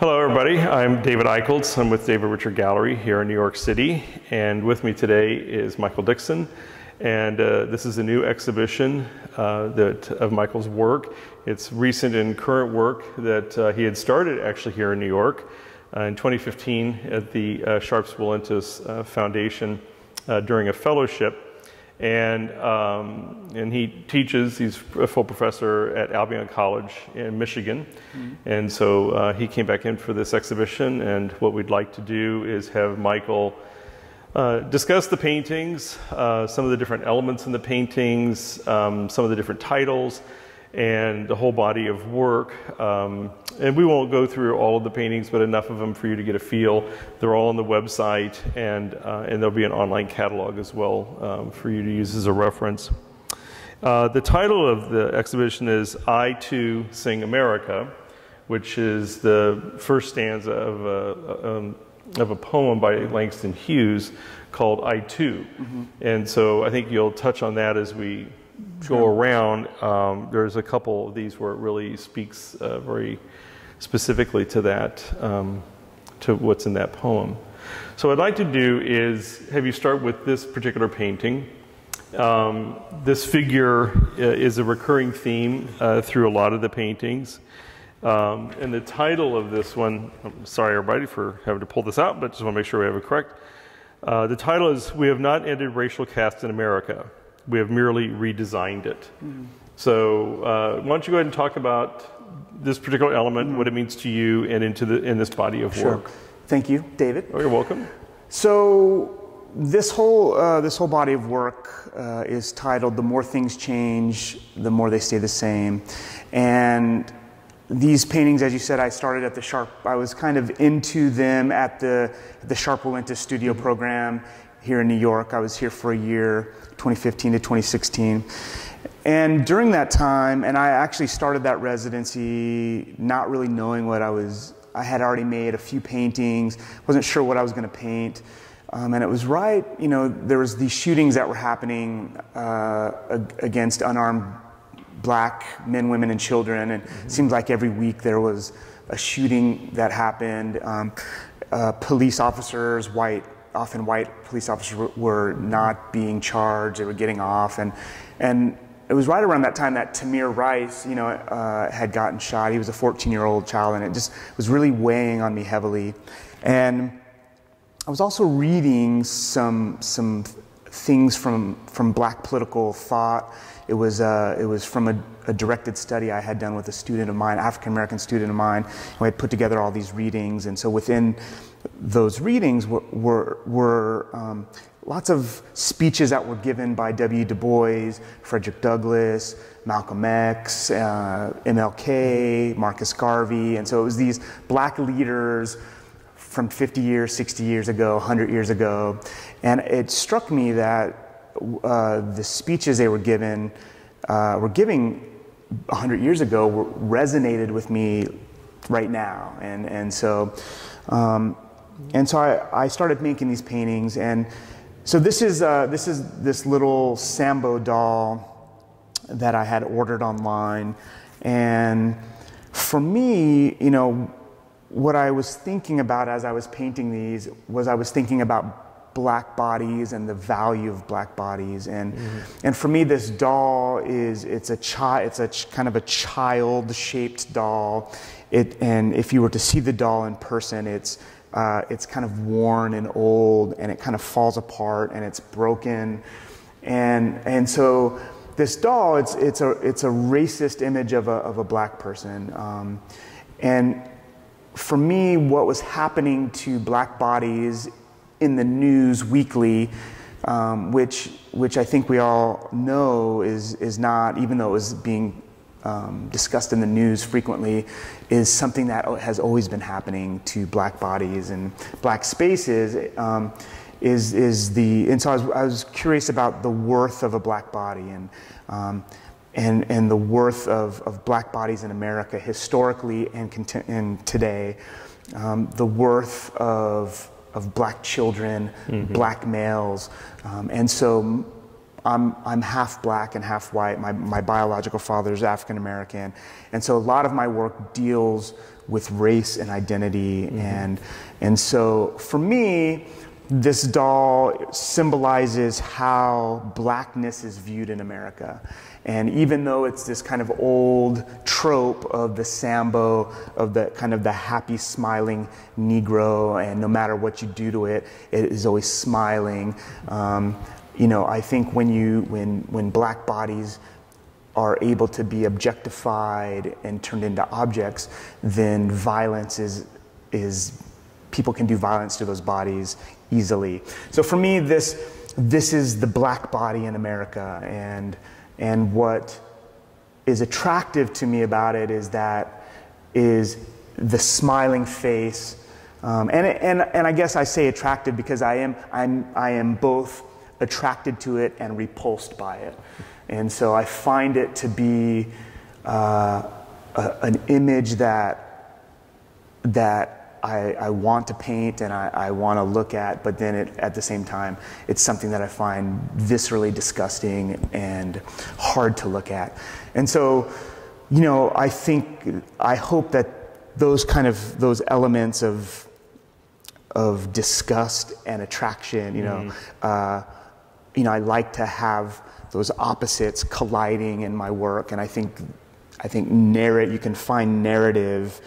Hello, everybody. I'm David Eichholz. I'm with David Richard Gallery here in New York City. And with me today is Michael Dixon. And uh, this is a new exhibition uh, that, of Michael's work. It's recent and current work that uh, he had started actually here in New York uh, in 2015 at the uh, Sharps Walentas uh, Foundation during a fellowship and um, and he teaches. He's a full professor at Albion College in Michigan, mm-hmm. and so uh, he came back in for this exhibition. And what we'd like to do is have Michael. Uh, discuss the paintings, uh, some of the different elements in the paintings, um, some of the different titles, and the whole body of work. Um, and we won't go through all of the paintings, but enough of them for you to get a feel. They're all on the website, and, uh, and there'll be an online catalog as well um, for you to use as a reference. Uh, the title of the exhibition is I Too Sing America, which is the first stanza of a, um, of a poem by Langston Hughes called I Too. Mm -hmm. And so I think you'll touch on that as we go around, um, there's a couple of these where it really speaks uh, very specifically to that, um, to what's in that poem. So what I'd like to do is have you start with this particular painting. Um, this figure uh, is a recurring theme uh, through a lot of the paintings. Um, and the title of this one, I'm sorry everybody for having to pull this out, but just want to make sure we have it correct. Uh, the title is We Have Not Ended Racial Caste in America. We have merely redesigned it. Mm. So uh, why don't you go ahead and talk about this particular element, mm. what it means to you, and into the in this body of sure. work. Thank you, David. Oh, you're welcome. So this whole uh, this whole body of work uh, is titled "The More Things Change, the More They Stay the Same," and these paintings, as you said, I started at the Sharpe. I was kind of into them at the the Sharpe-Walentas Studio mm-hmm. program here in New York. I was here for a year, 2015 to 2016. And during that time, and I actually started that residency not really knowing what I was, I had already made a few paintings, wasn't sure what I was going to paint. Um, and it was right, you know, there was these shootings that were happening uh, against unarmed black men, women, and children. And mm-hmm. it seemed like every week there was a shooting that happened. Um, uh, police officers, white, often white police officers, were not being charged; they were getting off, and and it was right around that time that Tamir Rice, you know, uh, had gotten shot. He was a 14-year-old child, and it just was really weighing on me heavily. And I was also reading some some things from from Black political thought. It was uh, it was from a, a, directed study I had done with a student of mine, African American student of mine. We had put together all these readings, and so within those readings were were, were um, lots of speeches that were given by W. Du Bois, Frederick Douglass, Malcolm X, uh, MLK, Marcus Garvey. And so it was these black leaders from 50 years, 60 years ago, 100 years ago. And it struck me that uh, the speeches they were given, uh, were giving 100 years ago resonated with me right now. And, and so, um, and so I, I started making these paintings and so this is, uh, this is this little Sambo doll that I had ordered online. And for me, you know, what I was thinking about as I was painting these was I was thinking about black bodies and the value of black bodies. And, mm-hmm. and for me, this doll is, it's a child, it's a ch- kind of a child shaped doll. It, and if you were to see the doll in person, it's, uh, it's kind of worn and old and it kind of falls apart and it's broken. And, and so this doll, it's, it's, a, it's a racist image of a, of a black person. Um, and for me, what was happening to black bodies in the news weekly, um, which, which I think we all know is, is not, even though it was being um, discussed in the news frequently is something that has always been happening to black bodies and black spaces. Um, is, is the, and so I was, I was, curious about the worth of a black body and, um, and, and the worth of, of black bodies in America historically and, and today, um, the worth of, of black children, mm-hmm. black males. Um, and so I'm, I'm half black and half white. My, my biological father is African American. And so a lot of my work deals with race and identity. Mm-hmm. And, and so for me, this doll symbolizes how blackness is viewed in America. And even though it's this kind of old trope of the Sambo, of the kind of the happy, smiling Negro, and no matter what you do to it, it is always smiling. Um, you know, I think when you when when black bodies are able to be objectified and turned into objects, then violence is is people can do violence to those bodies easily. So for me, this this is the black body in America, and and what is attractive to me about it is that is the smiling face. Um, and, and, and I guess I say attractive because I am, I'm, I am both attracted to it and repulsed by it. And so I find it to be uh, a, an image that, that I, I, want to paint and I, I want to look at, but then it, at the same time, it's something that I find viscerally disgusting and hard to look at. And so, you know, I think, I hope that those kind of, those elements of, of disgust and attraction, you know, mm. uh, you know, I like to have those opposites colliding in my work, and I think, I think narrate, you can find narrative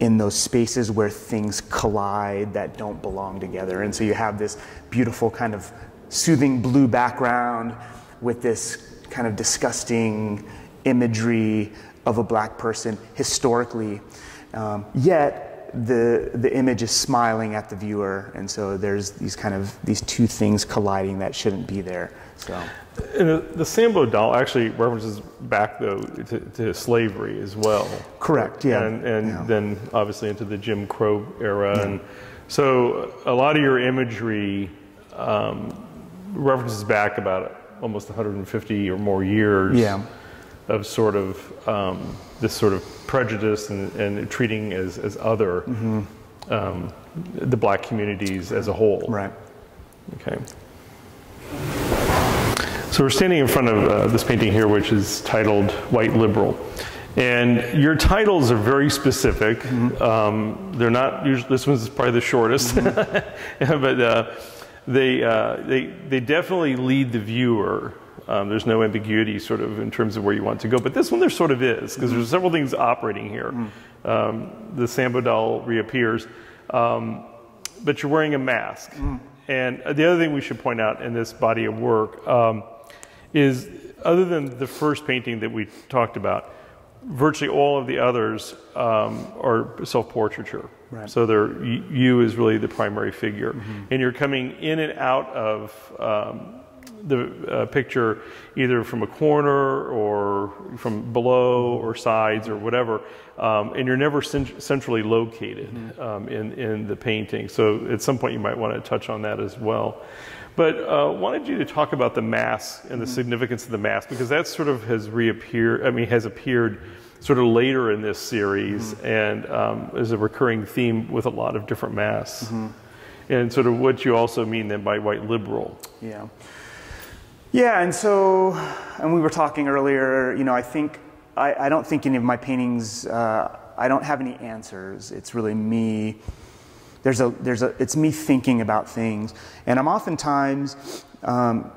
in those spaces where things collide that don't belong together. And so you have this beautiful kind of soothing blue background with this kind of disgusting imagery of a black person historically. Um, yet the, the image is smiling at the viewer. And so there's these kind of, these two things colliding that shouldn't be there. So. And the, Sambo doll actually references back though to, to slavery as well. Correct. Yeah. And, and yeah. then obviously into the Jim Crow era, yeah. and so a lot of your imagery um, references back about almost 150 or more years. Yeah. Of sort of um, this sort of prejudice and, and treating as, as other mm-hmm. um, the black communities as a whole. Right. Okay. So we're standing in front of uh, this painting here, which is titled White Liberal. And your titles are very specific. Mm-hmm. Um, they're not usually, this one's probably the shortest, mm-hmm. but uh, they, uh, they, they definitely lead the viewer. Um, there's no ambiguity sort of in terms of where you want to go. But this one there sort of is, because there's several things operating here. Mm-hmm. Um, the Sambo doll reappears, um, but you're wearing a mask. Mm-hmm. And the other thing we should point out in this body of work um, is other than the first painting that we talked about, virtually all of the others um, are self-portraiture. Right. So they're, you is really the primary figure, mm-hmm. and you're coming in and out of um, the uh, picture either from a corner or from below or sides or whatever, um, and you're never cent- centrally located mm-hmm. um, in in the painting. So at some point you might want to touch on that as well. But uh, wanted you to talk about the mask and the mm-hmm. significance of the mask because that sort of has reappeared. I mean, has appeared sort of later in this series mm-hmm. and um, is a recurring theme with a lot of different masks. Mm-hmm. And sort of what you also mean then by white liberal. Yeah. Yeah, and so, and we were talking earlier, you know, I think, I, I don't think any of my paintings, uh, I don't have any answers. It's really me there's a, there's a, it's me thinking about things. And I'm oftentimes, um,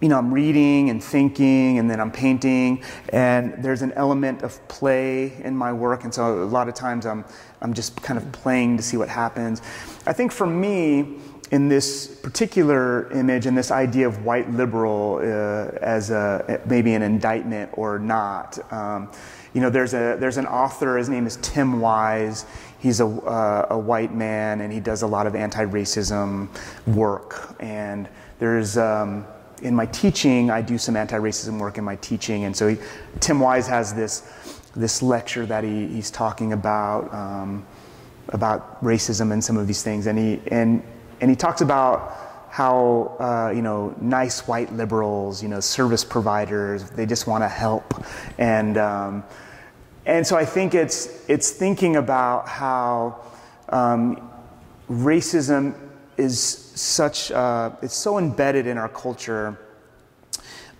you know, I'm reading and thinking, and then I'm painting, and there's an element of play in my work. And so a lot of times I'm, I'm just kind of playing to see what happens. I think for me, in this particular image and this idea of white liberal uh, as a, maybe an indictment or not, um, you know, there's, a, there's an author, his name is Tim Wise he's a, uh, a white man and he does a lot of anti-racism work. And there's, um, in my teaching, I do some anti-racism work in my teaching. And so he, Tim Wise has this, this lecture that he, he's talking about, um, about racism and some of these things. And he, and, and he talks about how uh, you know nice white liberals, you know service providers, they just want to help, and um, and so I think it's, it's thinking about how um, racism is such, uh, it's so embedded in our culture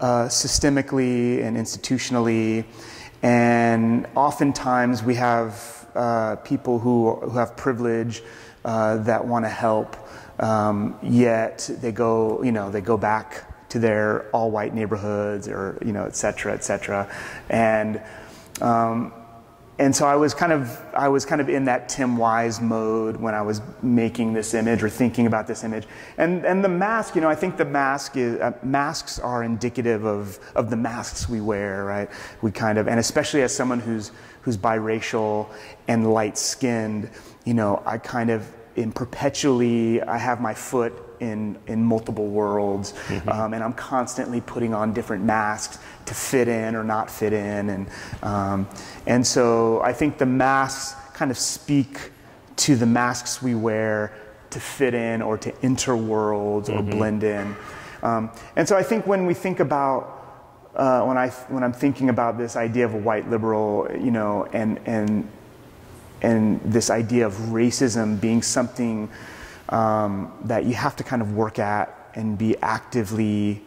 uh, systemically and institutionally. And oftentimes we have uh, people who, who have privilege uh, that want to help, um, yet they go, you know, they go back to their all white neighborhoods or, you know, et cetera, et cetera. And, um, and so I was kind of I was kind of in that Tim Wise mode when I was making this image or thinking about this image. And and the mask, you know, I think the mask is uh, masks are indicative of of the masks we wear, right? We kind of and especially as someone who's who's biracial and light skinned, you know, I kind of in perpetually I have my foot in in multiple worlds, mm-hmm. um, and I'm constantly putting on different masks to fit in or not fit in, and um, and so I think the masks kind of speak to the masks we wear to fit in or to enter worlds mm-hmm. or blend in, um, and so I think when we think about uh, when I when I'm thinking about this idea of a white liberal, you know, and and and this idea of racism being something um, that you have to kind of work at and be actively,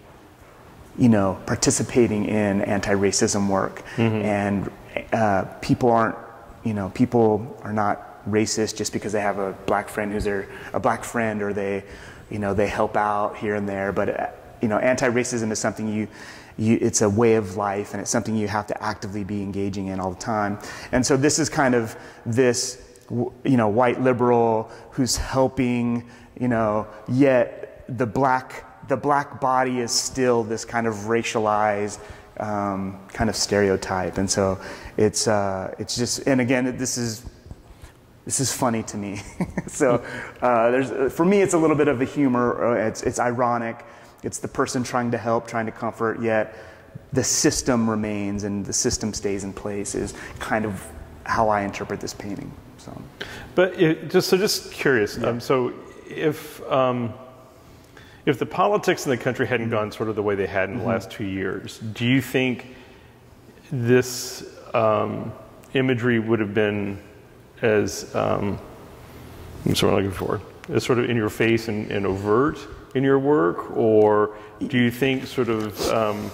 you know, participating in anti-racism work. Mm-hmm. And uh, people aren't, you know, people are not racist just because they have a black friend who's their a black friend or they, you know, they help out here and there. But uh, you know, anti-racism is something you. You, it's a way of life and it's something you have to actively be engaging in all the time. And so this is kind of this you know, white liberal who's helping, you know, yet the black, the black body is still this kind of racialized um, kind of stereotype. And so it's, uh, it's just, and again, this is, this is funny to me. so uh, there's, for me, it's a little bit of a humor. Uh, it's, it's ironic. It's the person trying to help, trying to comfort, yet the system remains and the system stays in place is kind of how I interpret this painting. So, but it, just so just curious. Yeah. Um, so if um, if the politics in the country hadn't mm-hmm. gone sort of the way they had in mm-hmm. the last two years, do you think this um, imagery would have been as um, I'm sort of looking for as sort of in your face and, and, overt in your work, or do you think sort of um,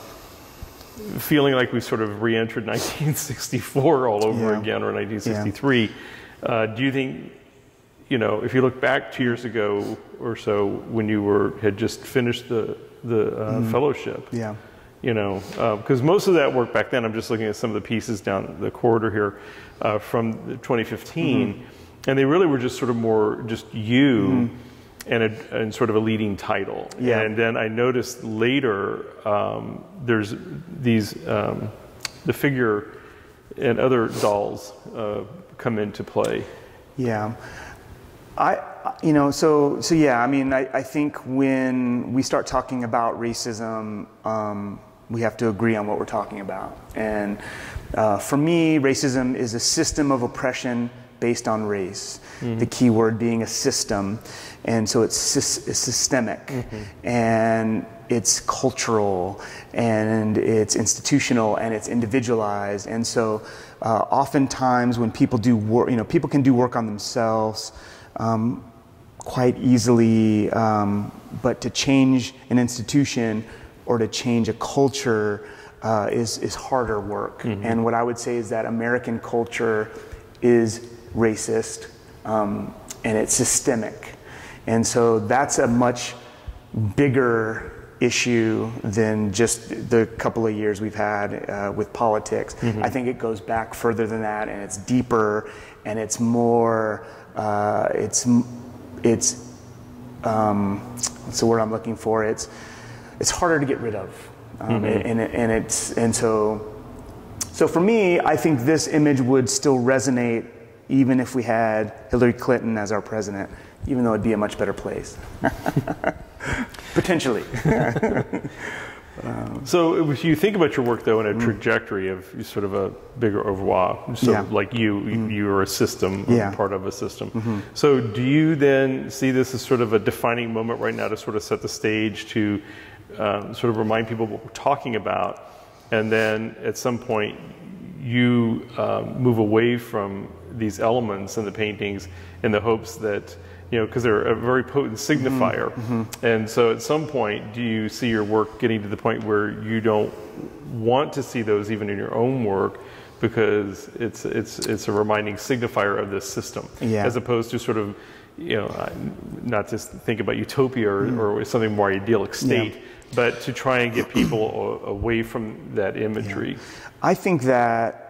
feeling like we sort of re-entered 1964 all over yeah. again or 1963? Yeah uh, do you think, you know, if you look back two years ago or so when you were had just finished the the uh, mm. fellowship, yeah, you know, because uh, most of that work back then, I'm just looking at some of the pieces down the corridor here uh, from 2015, mm-hmm. and they really were just sort of more just you. Mm-hmm. And, a, and sort of a leading title. Yeah. And then I noticed later um, there's these, um, the figure and other dolls uh, come into play? Yeah. I, you know, so, so yeah, I mean, I, I think when we start talking about racism, um, we have to agree on what we're talking about. And uh, for me, racism is a system of oppression based on race. Mm-hmm. The key word being a system. And so it's, it's systemic mm-hmm. and it's cultural and it's institutional and it's individualized. And so uh, oftentimes when people do work, you know, people can do work on themselves um, quite easily, um, but to change an institution or to change a culture uh, is, is harder work. Mm-hmm. And what I would say is that American culture is racist um, and it's systemic. And so that's a much bigger issue than just the couple of years we've had uh, with politics. Mm-hmm. I think it goes back further than that, and it's deeper, and it's more. Uh, it's it's um, what's the word I'm looking for? It's it's harder to get rid of, um, mm-hmm. and, and it's and so so for me, I think this image would still resonate even if we had Hillary Clinton as our president, even though it'd be a much better place. Potentially. um, so if you think about your work though in a mm. trajectory of sort of a bigger overall, so yeah. like you, mm. you're a system, yeah. part of a system. Mm-hmm. So do you then see this as sort of a defining moment right now to sort of set the stage to um, sort of remind people what we're talking about, and then at some point you um, move away from these elements in the paintings in the hopes that you know, because they're a very potent mm-hmm. signifier. Mm-hmm. And so at some point, do you see your work getting to the point where you don't want to see those even in your own work because it's, it's, it's a reminding signifier of this system Yeah. as opposed to sort of, you know, not to think about utopia or, mm. or something more idyllic state, but to try and get people away from that imagery. I think that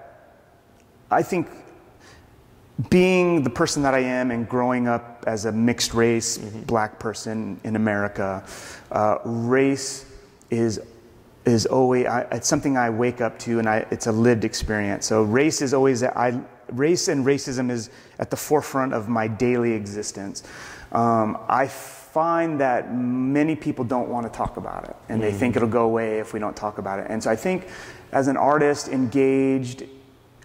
I think being the person that I am and growing up as a mixed race black person in America, uh, race is is always I, it's something I wake up to, and I, it's a lived experience. So race is always I race and racism is at the forefront of my daily existence. Um, I find that many people don't want to talk about it, and they think it'll go away if we don't talk about it. And so I think, as an artist engaged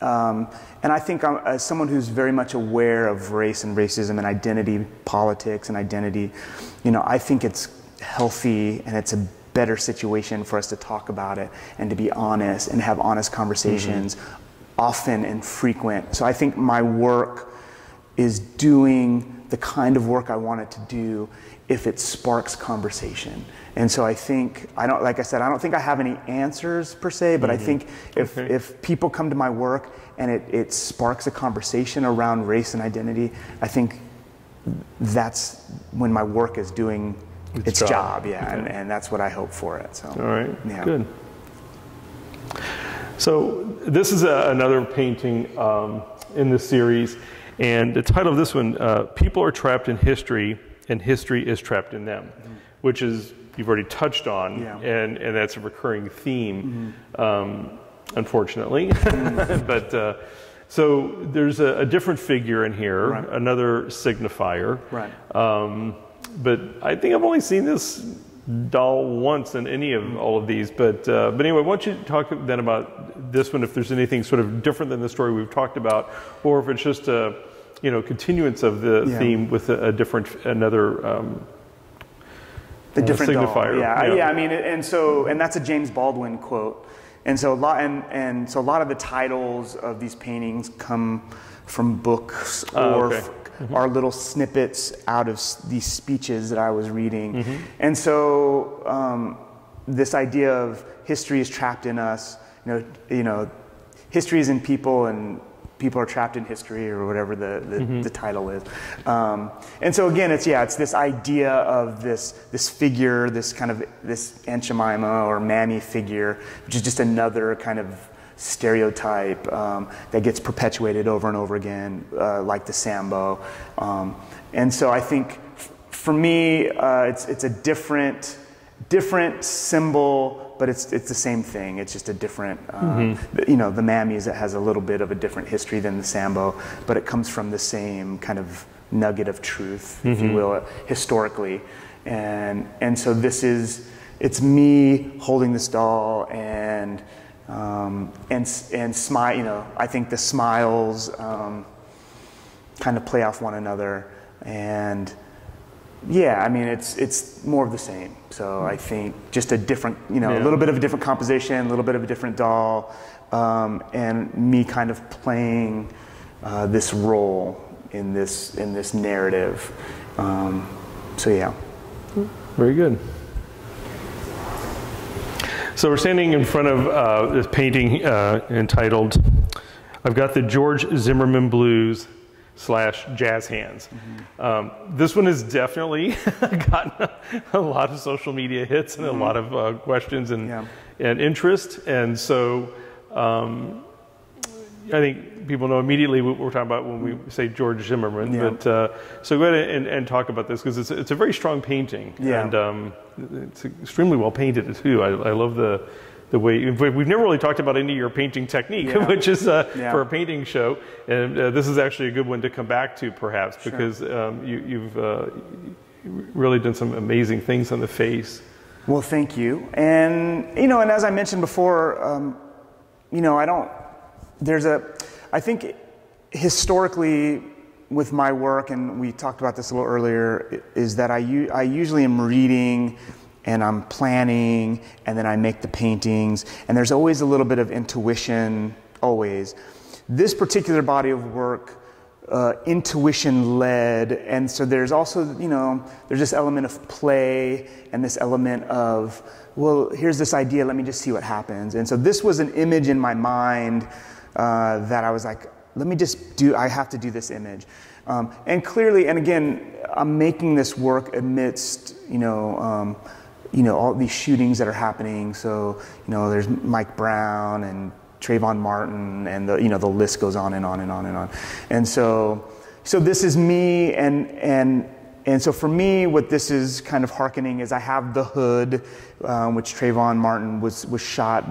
um, and I think I'm, as someone who's very much aware of race and racism and identity politics and identity, you know, I think it's healthy and it's a better situation for us to talk about it and to be honest and have honest conversations often and frequent. So I think my work is doing the kind of work I want it to do if it sparks conversation. And so I think I don't like I said I don't think I have any answers per se, but I think if Okay. if people come to my work and it, it sparks a conversation around race and identity, I think that's when my work is doing Its its, job. job. yeah, and, Okay. and that's what I hope for it. So All right, Yeah. good. So this is a, another painting um, in the series, and the title of this one, uh, "People are trapped in history, and history is trapped in them," which is you've already touched on, Yeah. and and that's a recurring theme, um, unfortunately. but uh, so there's a, a different figure in here, Right. another signifier. Right. Um, but I think I've only seen this doll once in any of all of these. But uh, but anyway, why don't you talk then about this one? If there's anything sort of different than the story we've talked about, or if it's just a you know continuance of the Yeah. theme with a, a different another. Um, the different doll. signifier, Yeah, yeah. yeah. I mean, and so and that's a James Baldwin quote. And so a lot and, and so a lot of the titles of these paintings come from books Oh, or okay. f- are little snippets out of s- these speeches that I was reading. Mm-hmm. And so um, this idea of history is trapped in us. You know, you know, history is in people and people are trapped in history or whatever the, the, Mm-hmm. the title is. Um, and so again, it's, yeah, it's this idea of this, this figure, this kind of, this Aunt Jemima or Mammy figure, which is just another kind of stereotype um, that gets perpetuated over and over again, uh, like the Sambo. Um, and so I think f- for me, uh, it's, it's a different, different symbol, but it's, it's the same thing. It's just a different, um, th- you know, the Mammies it has a little bit of a different history than the Sambo, but it comes from the same kind of nugget of truth, if you will, historically. And, and so this is, it's me holding this doll and, um, and, and smile, you know, I think the smiles um, kind of play off one another. And, yeah, I mean, it's it's more of the same. So I think just a different, you know, Yeah. a little bit of a different composition, a little bit of a different doll, um, and me kind of playing uh, this role in this in this narrative. Um, so yeah, Very good. So we're standing in front of uh, this painting uh, entitled "I've Got the George Zimmerman Blues." Slash jazz hands. Um, this one has definitely gotten a, lot of social media hits and a lot of uh, questions and Yeah. and interest. And so um, I think people know immediately what we're talking about when we say George Zimmerman. Yeah. But uh, so go ahead and, and talk about this because it's, it's a very strong painting. Yeah. And um, it's extremely well painted too. I, I love the the way we've never really talked about any of your painting technique, Yeah. which is uh, Yeah. for a painting show, and uh, this is actually a good one to come back to perhaps because um, you, you've uh, really done some amazing things on the face. Well, thank you. And, you know, and as I mentioned before, um, you know, I don't, there's a, I think historically with my work, and we talked about this a little earlier, is that I, I usually am reading and I'm planning and then I make the paintings, and there's always a little bit of intuition, always. This particular body of work uh, intuition led. And so there's also, you know, there's this element of play and this element of, well, here's this idea, let me just see what happens. And so this was an image in my mind uh, that I was like, let me just do, I have to do this image. Um, and clearly, and again, I'm making this work amidst, you know, um, you know, all these shootings that are happening. So, you know, there's Mike Brown and Trayvon Martin, and the, you know, the list goes on and on and on and on. And so, so this is me, and, and, and so for me, what this is kind of hearkening is I have the hood, um, which Trayvon Martin was, was shot.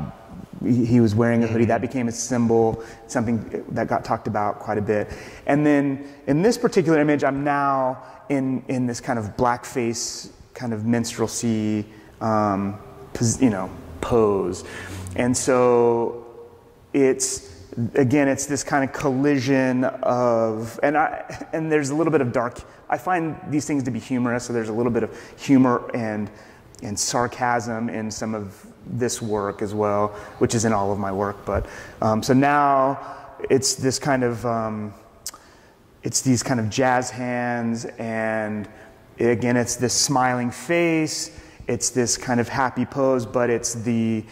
He, was wearing a hoodie. That became a symbol, something that got talked about quite a bit. And then in this particular image, I'm now in, in this kind of blackface, kind of minstrelsy, um, you know, pose. And so it's again it's this kind of collision of and I and there's a little bit of dark I find these things to be humorous so there's a little bit of humor and and sarcasm in some of this work as well which is in all of my work but um, so now it's this kind of um, it's these kind of jazz hands and again it's this smiling face it's this kind of happy pose but it's the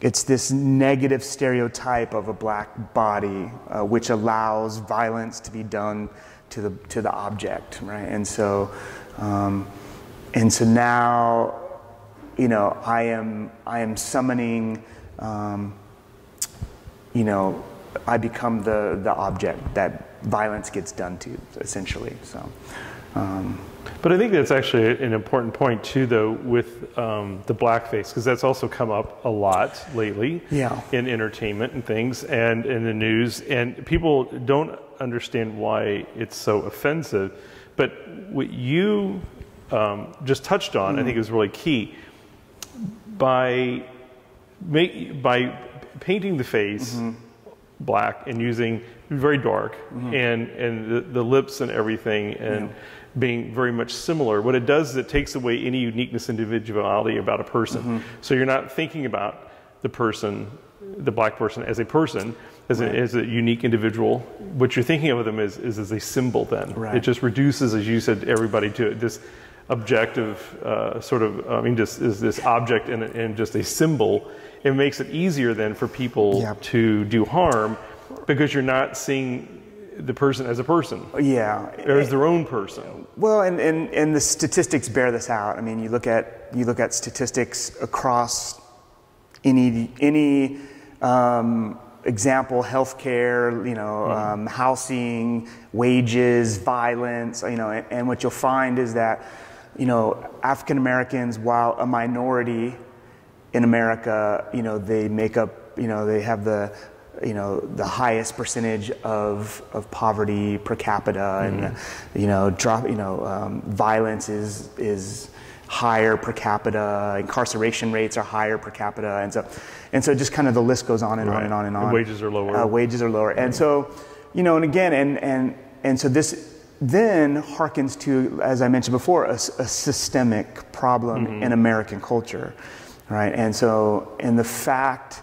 it's this negative stereotype of a black body, uh, which allows violence to be done to the to the object, right? And so, um, and so now, you know, I am I am summoning, um, you know, I become the the object that violence gets done to, essentially. So. Um, but I think that's actually an important point too, though, with um, the blackface, because that's also come up a lot lately yeah. in entertainment and things, and in the news, and people don't understand why it's so offensive. But what you um, just touched on, mm. I think, is really key. By make, by painting the face mm-hmm. black and using very dark, mm-hmm. and and the, the, lips and everything, and yeah being very much similar. What it does is it takes away any uniqueness, individuality about a person. Mm-hmm. So you're not thinking about the person, the black person, as a person, as, right. a, as a unique individual. What you're thinking of them is, is as a symbol then. Right. It just reduces, as you said, everybody to this objective uh, sort of, I mean, just is this object and, and just a symbol. It makes it easier then for people yep. to do harm because you're not seeing the person as a person. Yeah. Or as their own person. Well, and, and, and the statistics bear this out. I mean, you look at, you look at statistics across any, any um, example, healthcare, you know, mm-hmm. um, housing, wages, violence, you know, and, and what you'll find is that, you know, African Americans, while a minority in America, you know, they make up, you know, they have the you know the highest percentage of, of poverty per capita mm-hmm. and you know drop you know um, violence is is higher per capita incarceration rates are higher per capita and so and so just kind of the list goes on and right. on and on and on and wages are lower uh, wages are lower and so you know and again and and and so this then harkens to as I mentioned before a, a systemic problem mm-hmm. in American culture right and so and the fact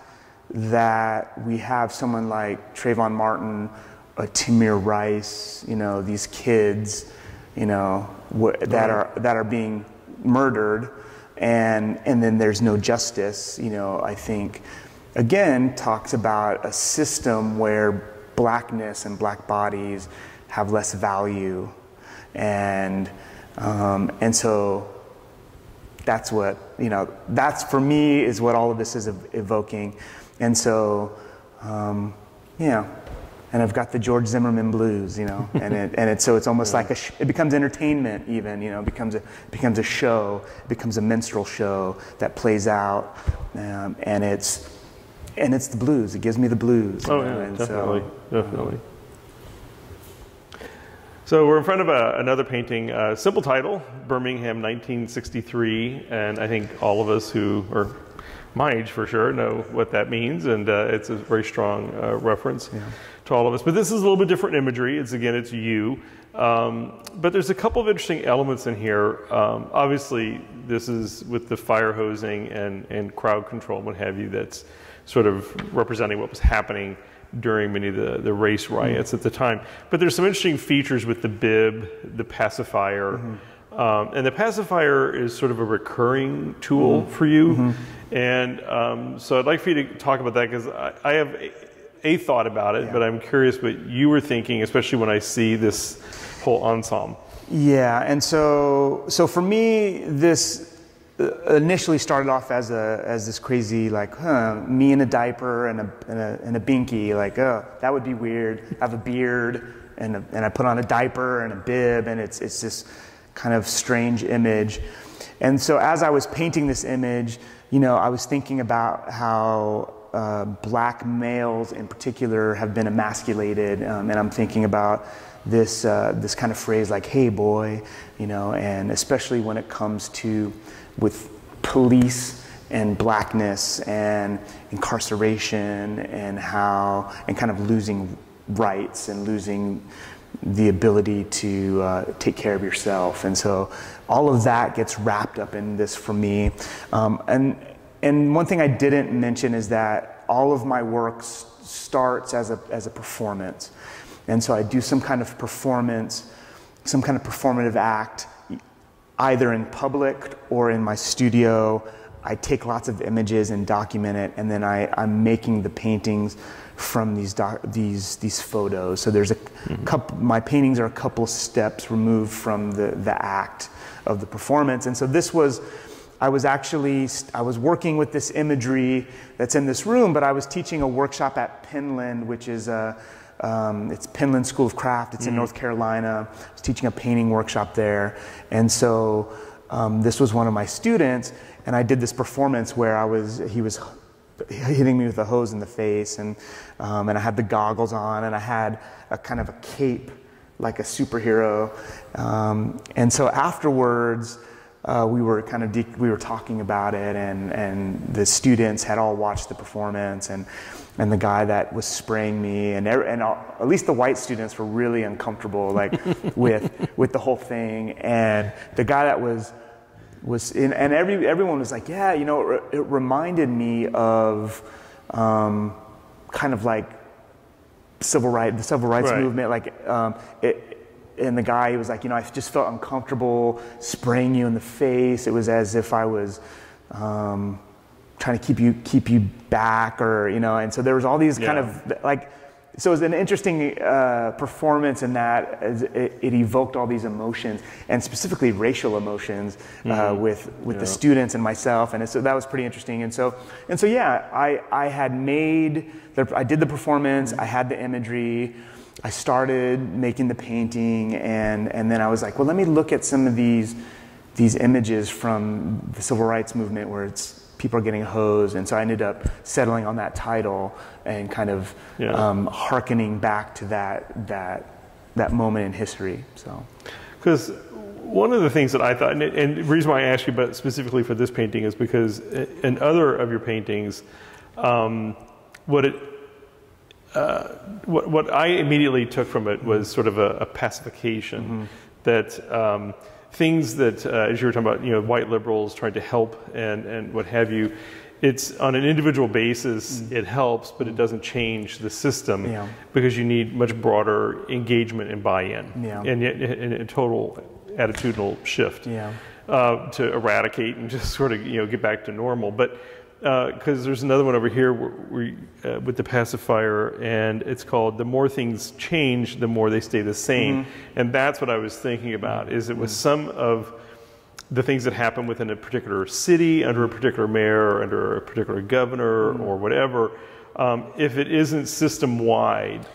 that we have someone like Trayvon Martin, a Tamir Rice, you know, these kids, you know, that are that are being murdered, and and then there's no justice. You know, I think again talks about a system where blackness and black bodies have less value, and um, and so that's what you know. That's for me is what all of this is evoking. And so, um, yeah, and I've got the George Zimmerman blues, you know, and it, and it's so it's almost yeah. like a sh- it becomes entertainment even, you know, it becomes a becomes a show, it becomes a minstrel show that plays out, um, and it's and it's the blues. It gives me the blues. Oh yeah, definitely, so, definitely. So we're in front of a, another painting, uh, simple title, Birmingham 1963, and I think all of us who, or my age for sure know what that means, and uh, it's a very strong uh, reference yeah. to all of us. But this is a little bit different imagery. It's again, it's you. Um, but there's a couple of interesting elements in here. Um, obviously, this is with the fire hosing and, and crowd control, what have you, that's sort of representing what was happening during many of the, the race riots at the time. But there's some interesting features with the bib, the pacifier. Um, and the pacifier is sort of a recurring tool for you. And um, so I'd like for you to talk about that because I, I have a, a thought about it, Yeah. but I'm curious what you were thinking, especially when I see this whole ensemble. Yeah, and so so for me, this uh, initially started off as a as this crazy like, huh, me in a diaper and a and a, and a binky, like, oh, that would be weird. I have a beard and a, and I put on a diaper and a bib, and it's it's this kind of strange image. And so as I was painting this image, you know, I was thinking about how uh, black males in particular have been emasculated, um, and I'm thinking about this uh, this kind of phrase like "Hey boy," you know, and especially when it comes to with police and blackness and incarceration and how and kind of losing rights and losing the ability to uh, take care of yourself. And so all of that gets wrapped up in this for me. Um, and, and one thing I didn't mention is that all of my work starts as a, as a performance. And so I do some kind of performance, some kind of performative act, either in public or in my studio. I take lots of images and document it, and then I, I'm making the paintings from these doc, these these photos. So there's a couple. My paintings are a couple steps removed from the the act of the performance, and so this was. I was actually I was working with this imagery that's in this room, but I was teaching a workshop at Penland, which is a um, it's Penland School of Craft. It's in North Carolina. I was teaching a painting workshop there, and so um, this was one of my students, and I did this performance where I was he was hitting me with a hose in the face, and um, and I had the goggles on, and I had a kind of a cape like a superhero, um, and so afterwards. Uh, we were kind of we were talking about it, and, and the students had all watched the performance, and and the guy that was spraying me, and and all, at least the white students were really uncomfortable, like with with the whole thing, and the guy that was was in, and every everyone was like, yeah, you know, it, it reminded me of um, kind of like civil right the civil rights Right. movement, like um, it. And the guy was like, you know, I just felt uncomfortable spraying you in the face. It was as if I was um, trying to keep you keep you back, or you know. And so there was all these kind of like so it was an interesting uh, performance in that as it, it evoked all these emotions and specifically racial emotions uh, with with the students and myself. And so that was pretty interesting. And so and so yeah I I had made the, I did the performance. I had the imagery. I started making the painting. And and then I was like well let me look at some of these these images from the civil rights movement where it's people are getting hosed and so i ended up settling on that title and kind of Yeah. um, hearkening back to that that that moment in history so Because one of the things that I thought, and, and the reason why I asked you about specifically for this painting is because in other of your paintings, um, what it, uh, what, what I immediately took from it was sort of a, a pacification that um, things that, uh, as you were talking about, you know, white liberals trying to help and, and what have you, it's on an individual basis, it helps, but it doesn't change the system Yeah. because you need much broader engagement and buy-in Yeah. and yet and a total attitudinal shift Yeah. uh, to eradicate and just sort of you know get back to normal. But because there's another one over here where, where, uh, with the pacifier, and it's called "The More Things Change, the More They Stay the Same," and that's what I was thinking about. Is it was some of the things that happen within a particular city, under a particular mayor, or under a particular governor, or whatever, um, if it isn't system wide,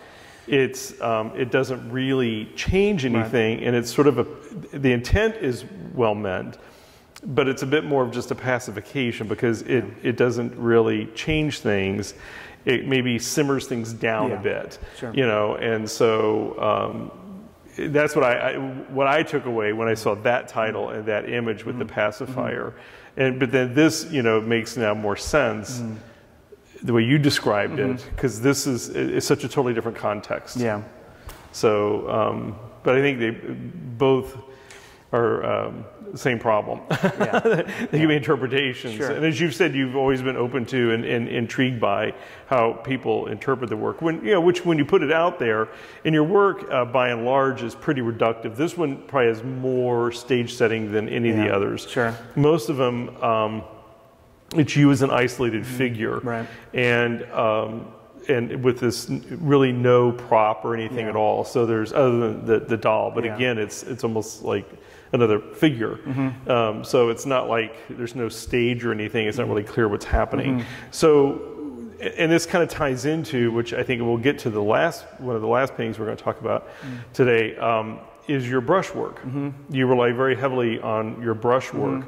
it's um, it doesn't really change anything, and it's sort of a the intent is well meant, but it's a bit more of just a pacification because it it doesn't really change things. It maybe simmers things down Yeah. a bit, Sure. you know, and so. Um, that's what I, I what I took away when I saw that title and that image with the Mm-hmm. pacifier, and but then this you know makes now more sense Mm-hmm. the way you described it because this is is such a totally different context. yeah So, um, but I think they both are um, same problem. Yeah. they can be interpretations. Sure. And as you've said, you've always been open to and, and intrigued by how people interpret the work. When you know, which when you put it out there, and your work uh, by and large is pretty reductive. This one probably has more stage setting than any of the others. Sure. Most of them. Um, it's you as an isolated figure, Mm-hmm. Right. And um, and with this really no prop or anything Yeah. at all. So there's other than the, the doll, but Yeah. again, it's it's almost like another figure. Mm-hmm. Um, so it's not like there's no stage or anything. It's not really clear what's happening. Mm-hmm. So. And this kind of ties into, which I think we'll get to the last one of the last paintings we're going to talk about Mm. today, um, is your brushwork. Mm-hmm. You rely very heavily on your brushwork,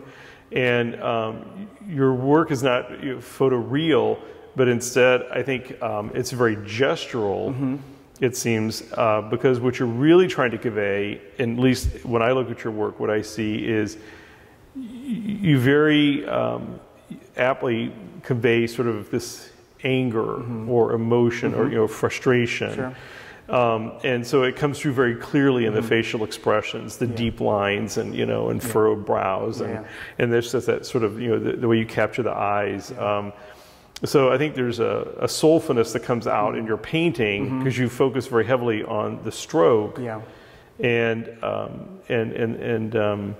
and um, your work is not you know, photoreal, but instead, I think um, it's very gestural. Mm-hmm. It seems uh, because what you're really trying to convey, at least when I look at your work, what I see is you very um, aptly convey sort of this anger or emotion or you know frustration. Mm-hmm. Sure. Um, and so it comes through very clearly in the facial expressions, the deep lines, and you know, and furrowed brows, and Yeah. and there's just that sort of you know the, the way you capture the eyes. Um, so I think there's a, a soulfulness that comes out in your painting because you focus very heavily on the stroke, Yeah. and um, and and and um,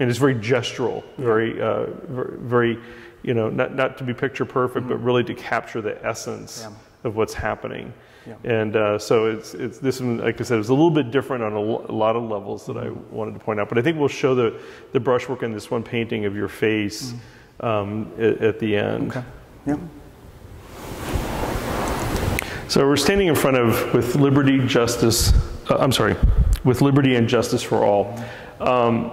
and it's very gestural, very uh, very you know not not to be picture perfect, but really to capture the essence Yeah. of what's happening. Yeah. And uh, so it's it's this one, like I said, it's a little bit different on a, lo- a lot of levels that I wanted to point out. But I think we'll show the the brushwork in this one painting of your face um, at, at the end. Okay. Yeah. So we're standing in front of with liberty, justice. Uh, I'm sorry, with liberty and justice for all, um,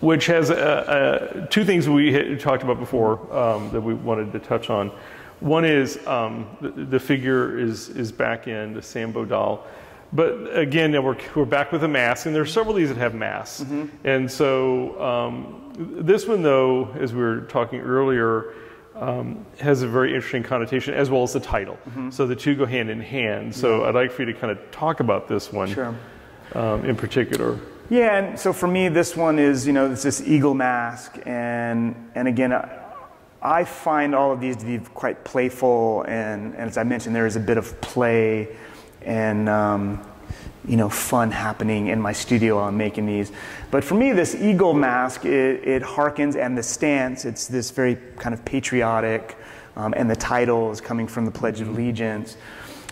which has uh, uh, two things we talked about before um, that we wanted to touch on. One is um, the, the figure is is back in the Sambo doll. But again, now we're, we're back with a mask, and there are several of these that have masks. And so um, this one, though, as we were talking earlier, um, has a very interesting connotation as well as the title. So the two go hand in hand. So I'd like for you to kind of talk about this one Sure. um, in particular. Yeah, and so for me, this one is, you know, it's this eagle mask, and and again, I, I find all of these to be quite playful, and, and as I mentioned, there is a bit of play and um, you know fun happening in my studio while I'm making these. But for me, this eagle mask, it, it harkens, and the stance, it's this very kind of patriotic, um, and the title is coming from the Pledge of Allegiance.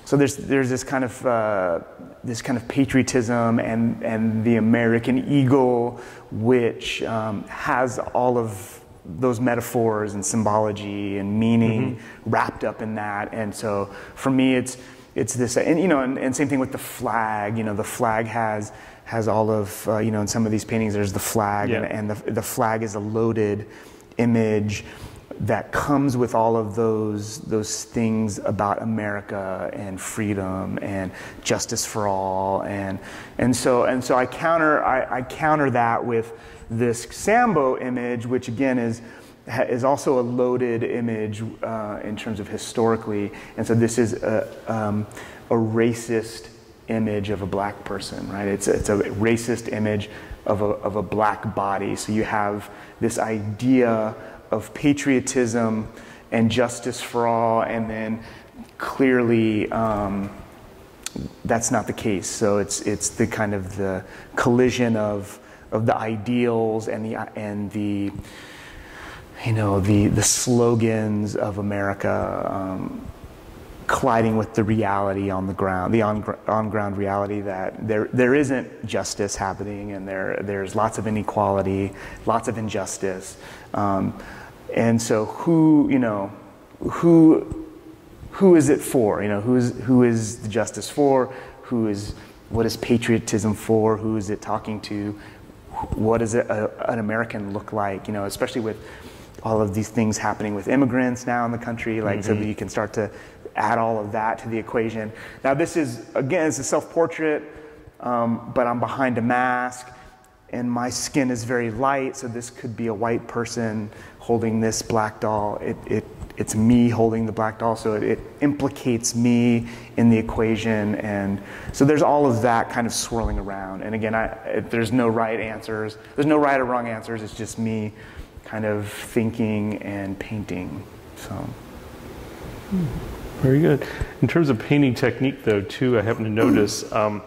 So there's there's this kind of uh, this kind of patriotism and and the American eagle, which um, has all of those metaphors and symbology and meaning wrapped up in that. And so for me, it's it's this, and you know, and, and same thing with the flag. You know, the flag has has all of uh, you know in some of these paintings there's the flag Yeah. and, and the the flag is a loaded image that comes with all of those those things about America and freedom and justice for all and and so and so I counter I, I counter that with this Sambo image which again is is also a loaded image uh, in terms of historically. And so this is a, um, a racist image of a black person right? It's it's a racist image of a, of a black body. So you have this idea of patriotism and justice for all, and then clearly um, that's not the case. So it's it's the kind of the collision of of the ideals and the and the you know the the slogans of America. Um, colliding with the reality on the ground, the on, on ground reality that there, there isn't justice happening and there, there's lots of inequality, lots of injustice. Um, and so who, you know, who, who is it for? You know, who's, who is the justice for? Who is, what is patriotism for? Who is it talking to? What does a, an American look like? You know, especially with all of these things happening with immigrants now in the country, like so that you can start to add all of that to the equation. Now, this is again, it's a self-portrait, um, but I'm behind a mask, and my skin is very light, so this could be a white person holding this black doll. It, it, it's me holding the black doll, so it, it, implicates me in the equation, and so there's all of that kind of swirling around. And again, I, it, there's no right answers. There's no right or wrong answers. It's just me, kind of thinking and painting. So. Very good. In terms of painting technique, though, too, I happen to notice um,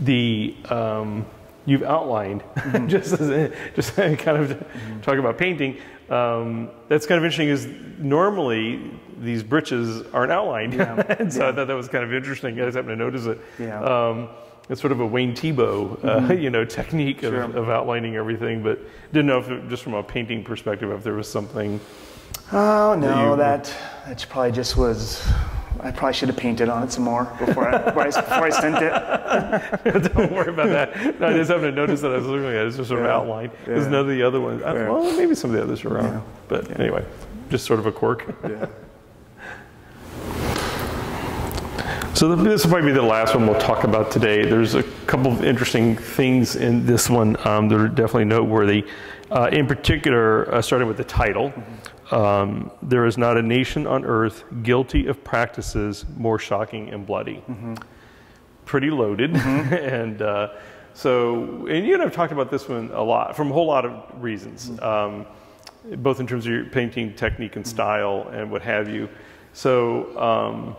the um, you've outlined mm-hmm. just as just kind of mm-hmm. talk about painting. Um, that's kind of interesting. Is normally these britches aren't outlined, yeah. and so yeah. I thought that was kind of interesting. I just happened to notice it. Yeah. It's sort of a Wayne Thiebaud, uh, mm-hmm. you know, technique sure. of, of, outlining everything, but didn't know if it, just from a painting perspective if there was something. Oh no, that, that probably just was I probably should have painted on it some more before I, before I, before I sent it. Don't worry about that. No, I just happened to notice that I was looking at it. It's just sort of outlined. Yeah. There's none of the other ones. I, well, maybe some of the others are wrong. But anyway, just sort of a quirk. Yeah. So this probably be the last one we'll talk about today. There's a couple of interesting things in this one um, that are definitely noteworthy. Uh, in particular, uh, starting with the title. Um, there is not a nation on earth guilty of practices more shocking and bloody. Mm-hmm. Pretty loaded. Mm-hmm. and uh, so, and you and I have talked about this one a lot from a whole lot of reasons, mm-hmm. um, both in terms of your painting technique and style and what have you. So, um,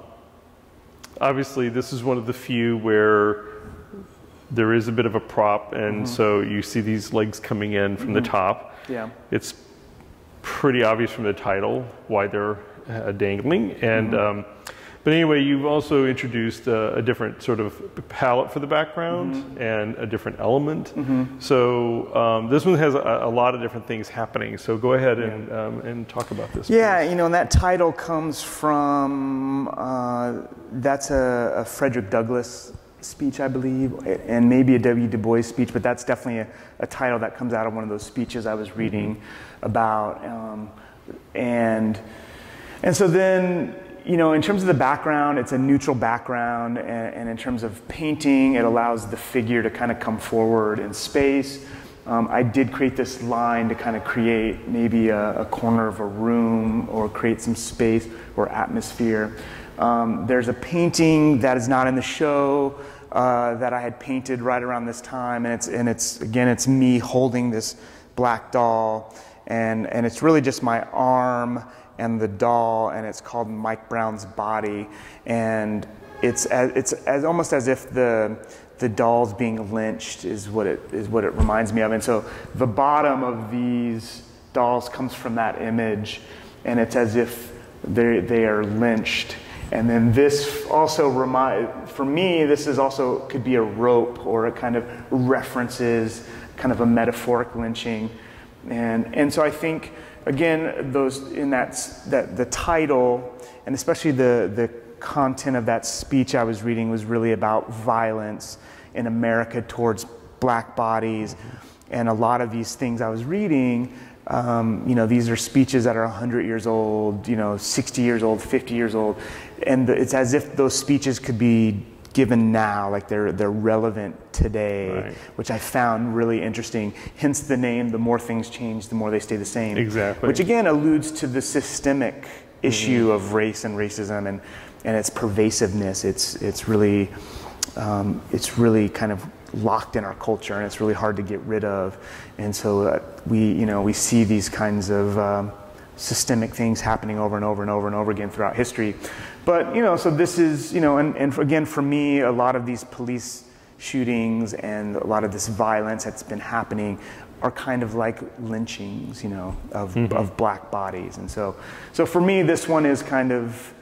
obviously, this is one of the few where there is a bit of a prop, and mm-hmm. so you see these legs coming in from the mm-hmm. top. Yeah. It's pretty obvious from the title why they're uh, dangling. And mm-hmm. um, but anyway, you've also introduced uh, a different sort of palette for the background mm-hmm. and a different element. Mm-hmm. So um, this one has a, a, lot of different things happening. So go ahead and yeah. um, and talk about this. Yeah, please. you know, and that title comes from uh, that's a, a Frederick Douglass speech, I believe, and maybe a W. Du Bois speech, but that's definitely a, a title that comes out of one of those speeches I was reading mm-hmm. about. Um, and, and so then, you know, in terms of the background, it's a neutral background, and, and in terms of painting, it allows the figure to kind of come forward in space. Um, I did create this line to kind of create maybe a, a, corner of a room or create some space or atmosphere. Um, there's a painting that is not in the show uh, that I had painted right around this time, and it's and it's again it's me holding this black doll, and and it's really just my arm and the doll, and it's called Mike Brown's body, and it's as, it's as almost as if the the doll's being lynched is what it is what it reminds me of, and so the bottom of these dolls comes from that image, and it's as if they they are lynched. And then this also remind for me, this is also could be a rope or it kind of references kind of a metaphoric lynching. And and so I think again those in that that the title and especially the the content of that speech I was reading was really about violence in America towards black bodies. And a lot of these things I was reading um, you know, these are speeches that are 100 years old, you know, 60 years old, 50 years old. And it's as if those speeches could be given now, like they're, they're relevant today, right. which I found really interesting. Hence the name, the more things change, the more they stay the same. Exactly. Which again alludes to the systemic issue mm-hmm. of race and racism and, and its pervasiveness. It's, it's, really, um, it's really kind of locked in our culture and it's really hard to get rid of. And so uh, we, you know, we see these kinds of um, systemic things happening over and over and over and over again throughout history. But, you know, so this is, you know, and, and again, for me, a lot of these police shootings and a lot of this violence that's been happening are kind of like lynchings, you know, of, mm-hmm. of black bodies. And so, so for me, this one is kind of,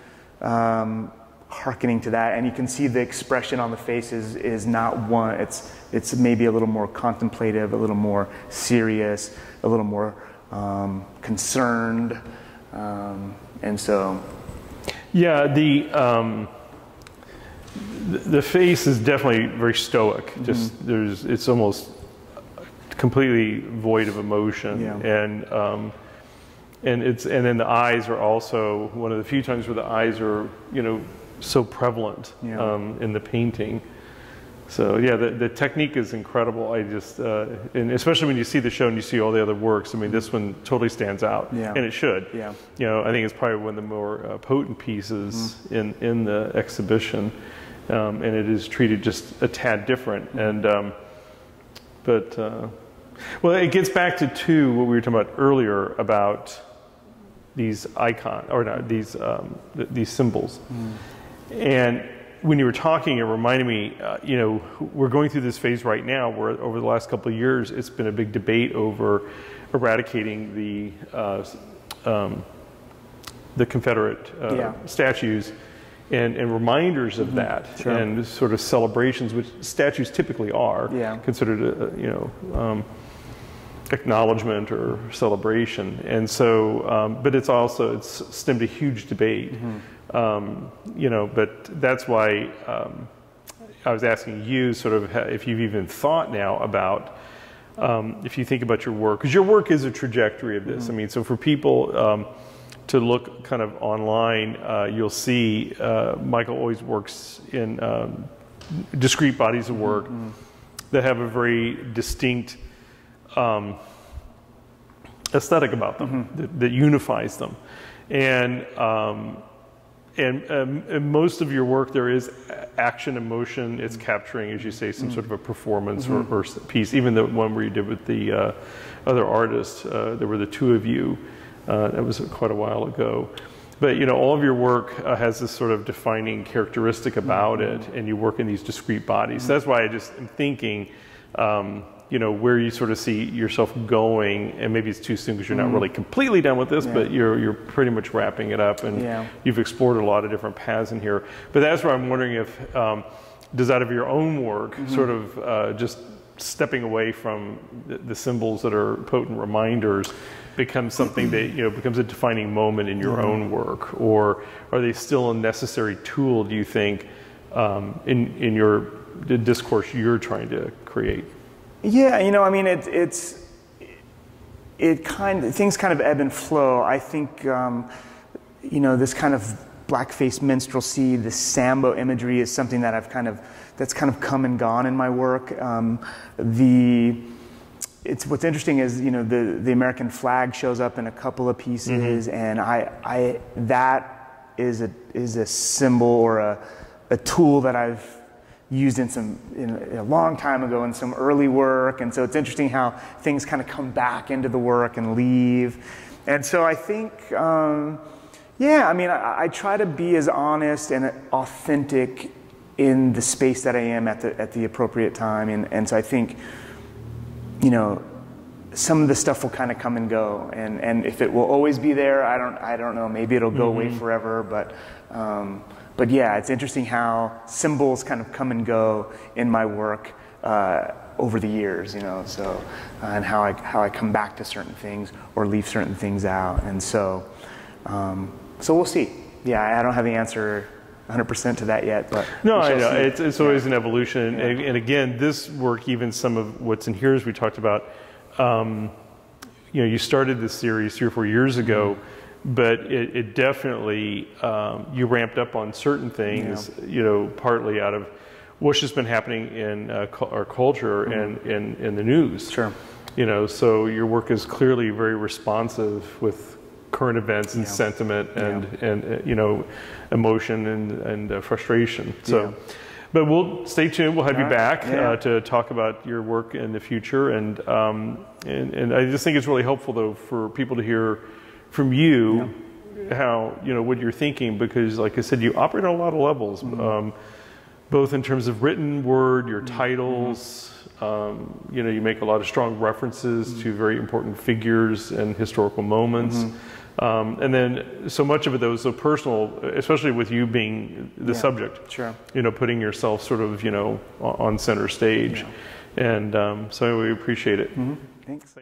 um, hearkening to that and you can see the expression on the face is, is not one it's it's maybe a little more contemplative a little more serious a little more um, concerned um, and so yeah the um, the face is definitely very stoic mm-hmm. just there's it's almost completely void of emotion yeah. and um, and it's and then the eyes are also one of the few times where the eyes are you know so prevalent yeah. um, in the painting. So yeah, the, the technique is incredible. I just, uh, and especially when you see the show and you see all the other works. I mean, this one totally stands out, Yeah. and it should. Yeah. You know, I think it's probably one of the more uh, potent pieces Mm-hmm. in in the exhibition, um, and it is treated just a tad different. Mm-hmm. And um, but uh, well, it gets back to two what we were talking about earlier about these icon or not these um, th- these symbols. And when you were talking, it reminded me, uh, you know, we're going through this phase right now where over the last couple of years, it's been a big debate over eradicating the uh, um, the Confederate uh, Yeah. statues and, and reminders of that Mm-hmm. Sure. and sort of celebrations, which statues typically are Yeah. considered, a, you know, um, acknowledgement or celebration. And so, um, but it's also, it's stemmed a huge debate, um, you know, but that's why um, I was asking you sort of if you've even thought now about, um, if you think about your work, because your work is a trajectory of this. I mean, so for people um, to look kind of online, uh, you'll see uh, Michael always works in um, discrete bodies of work that have a very distinct um, aesthetic about them that, that unifies them. And, um, and, um, and most of your work, there is action and motion. It's capturing, as you say, some sort of a performance or, or piece. Even the one where you did with the uh, other artists, uh, there were the two of you. Uh, that was quite a while ago. But you know, all of your work uh, has this sort of defining characteristic about it, and you work in these discrete bodies. So that's why I just am thinking, um, you know, where you sort of see yourself going, and maybe it's too soon because you're not really completely done with this, but you're you're pretty much wrapping it up, and Yeah. you've explored a lot of different paths in here. But that's where I'm wondering if um, does out of your own work, sort of uh, just stepping away from the, the symbols that are potent reminders become something that you know becomes a defining moment in your own work? Or are they still a necessary tool do you think um, in in your the discourse you're trying to create Yeah, you know, I mean, it, it's it kind of things kind of ebb and flow. I think um, you know this kind of blackface minstrelsy, this sambo imagery is something that I've kind of that's kind of come and gone in my work. Um, the it's what's interesting is you know the the American flag shows up in a couple of pieces, and I I that is a is a symbol or a a tool that I've used in some in a, long time ago in some early work, and so it's interesting how things kind of come back into the work and leave, and so I think. Um, yeah, I mean, I, I try to be as honest and authentic in the space that I am at the at the appropriate time, and, and so I think, you know, some of the stuff will kind of come and go, and, and if it will always be there, I don't I don't know. Maybe it'll go away forever, but um, but yeah, it's interesting how symbols kind of come and go in my work uh, over the years, you know. So uh, and how I how I come back to certain things or leave certain things out, and so. Um, so we'll see. Yeah, I don't have the answer 100% to that yet, but no i know it's, it's always an evolution and, and again this work even some of what's in here as we talked about um, you know you started this series three or four years ago but it, it definitely um, you ramped up on certain things you know partly out of what's just been happening in uh, our culture and in, in the news Sure. you know so your work is clearly very responsive with current events and sentiment and and uh, you know emotion and and uh, frustration so Yeah. but we'll stay tuned we'll have you All right. back Yeah. uh, to talk about your work in the future and um and, and I just think it's really helpful though for people to hear from you how you know what you're thinking because like I said you operate on a lot of levels Mm-hmm. um, both in terms of written word, your titles. Um, you know, you make a lot of strong references to very important figures and historical moments. Um, and then so much of it, though, is so personal, especially with you being the Yeah, subject. sure. You know, putting yourself sort of, you know, on center stage. And um, so we appreciate it. Thanks.